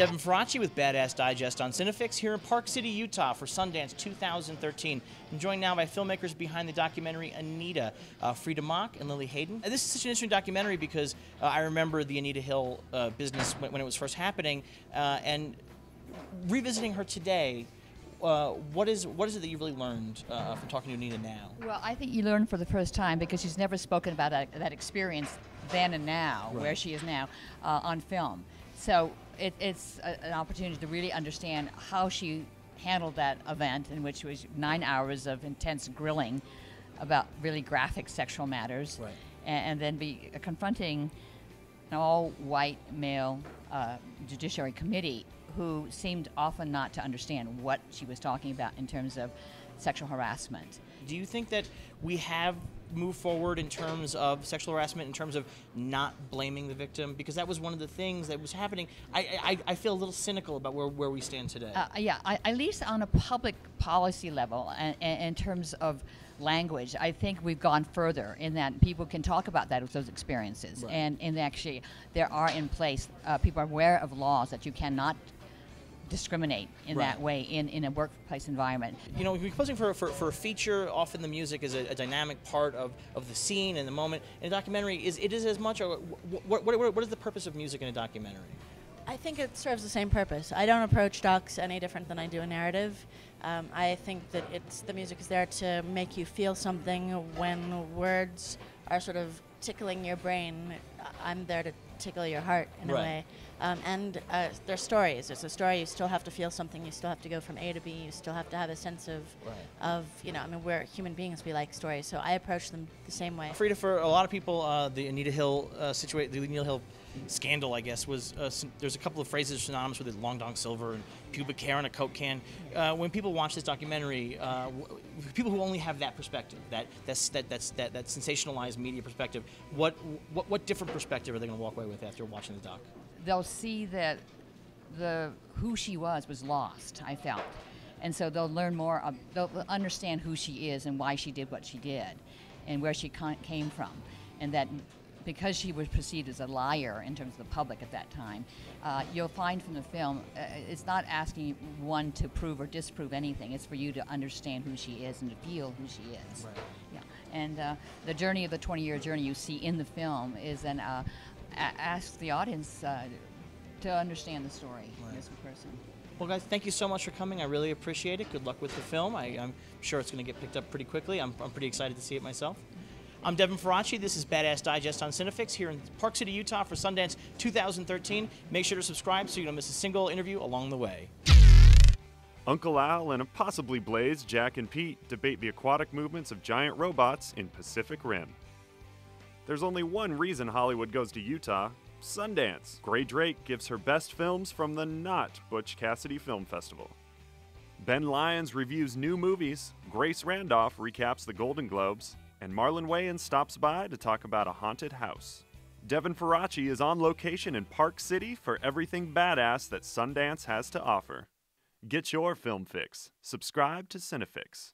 Devin Faraci with Badass Digest on Cinefix here in Park City, Utah for Sundance 2013. I'm joined now by filmmakers behind the documentary Anita, uh, Freida Mock and Lili Haydn. And this is such an interesting documentary because uh, I remember the Anita Hill uh, business when, when, it was first happening, uh, and revisiting her today. Uh, what is what is it that you really learned uh, from talking to Anita now? Well, I think you learned for the first time because she's never spoken about that, that experience then and now, right. where she is now, on film. So it, it's a, an opportunity to really understand how she handled that event, in which was nine hours of intense grilling about really graphic sexual matters, right. and, and, then be uh, confronting an all-white male uh, judiciary committee who seemed often not to understand what she was talking about in terms of sexual harassment. Do you think that we have move forward in terms of sexual harassment, in terms of not blaming the victim? Because that was one of the things that was happening. I, I, I feel a little cynical about where, where we stand today. Uh, yeah, I, at least on a public policy level, and, and in terms of language, I think we've gone further in that people can talk about that with those experiences, right. and, and actually there are in place. Uh, people are aware of laws that you cannot discriminate in right. that way in, in a workplace environment. You know, composing for, for, for a feature, often the music is a, a, dynamic part of, of the scene and the moment. In a documentary, is it is as much, or what, what, what is the purpose of music in a documentary? I think it serves the same purpose. I don't approach docs any different than I do a narrative. Um, I think that it's the music is there to make you feel something when words are sort of tickling your brain. I'm there to tickle your heart in right. a way. Um, and uh, they're stories. It's a story. You still have to feel something. You still have to go from A to B. You still have to have a sense of, right. of you know, I mean, we're human beings. We like stories. So I approach them the same way. Freida, for a lot of people, uh, the Anita Hill uh, situation, the Anita Hill scandal, I guess, was uh, there's a couple of phrases synonymous with it, long dong silver and pubic hair and a coke can. Uh, when people watch this documentary, uh, people who only have that perspective, that that's, that that's that, that sensationalized media perspective, what what what different perspective are they going to walk away with after watching the doc? They'll see that the who she was was lost. I felt. And so they'll learn more, they'll understand who she is and why she did what she did and where she came from. And that because she was perceived as a liar in terms of the public at that time, uh, you'll find from the film uh, it's not asking one to prove or disprove anything. It's for you to understand who she is and to feel who she is. Right. Yeah. And uh, the journey of the 20-year journey you see in the film is an uh, ask the audience uh, to understand the story right. of this person. Well, guys, thank you so much for coming. I really appreciate it. Good luck with the film. I, am sure it's going to get picked up pretty quickly. I'm, I'm pretty excited to see it myself. I'm Devin Faraci. This is Badass Digest on Cinefix here in Park City, Utah for Sundance 2013. Make sure to subscribe so you don't miss a single interview along the way. Uncle Al and a possibly Blaze, Jack and Pete debate the aquatic movements of giant robots in Pacific Rim. There's only one reason Hollywood goes to Utah Sundance. Grae Drake gives her best films from the not Butch Cassidy Film Festival. Ben Lyons reviews new movies, Grace Randolph recaps the Golden Globes, and Marlon Wayans stops by to talk about a haunted house. Devin Faraci is on location in Park City for everything badass that Sundance has to offer. Get your film fix. Subscribe to Cinefix.